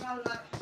はい。